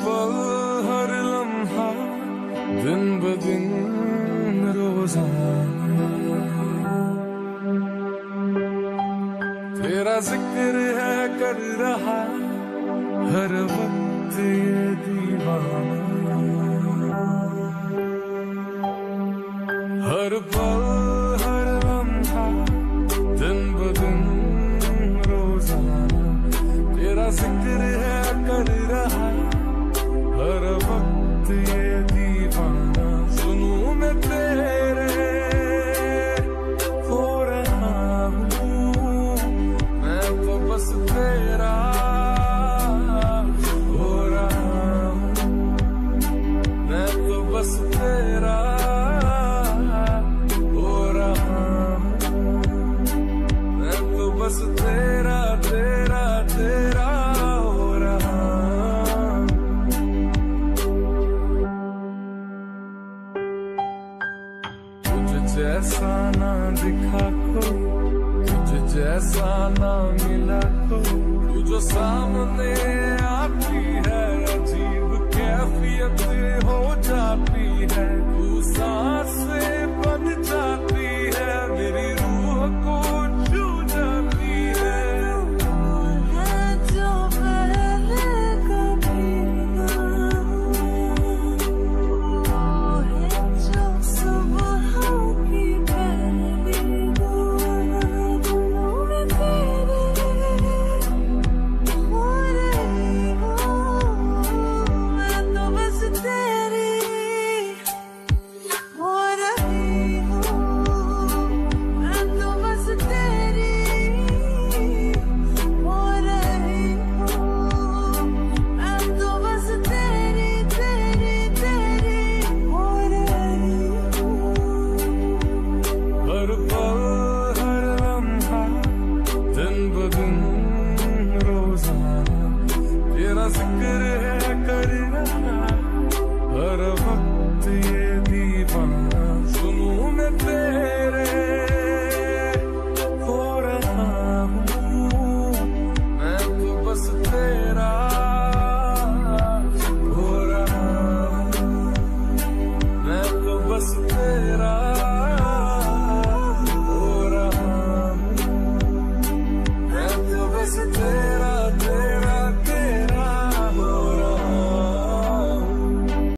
पल, हर लम्हा, दिन ब दिन रोज़ाना तेरा ज़िक्र है कर रहा, हर वक्त ये दीवाना। हर पल तेरा हो रहा। मैं तो बस तेरा तेरा तेरा हो रहा। तुझ जैसा ना दिखा तुझ जैसा ना मिला कोई तू जो सामने कैफियत हो जाती है। तू सांस बन जाती जिक्र है करिया हर वक्त ये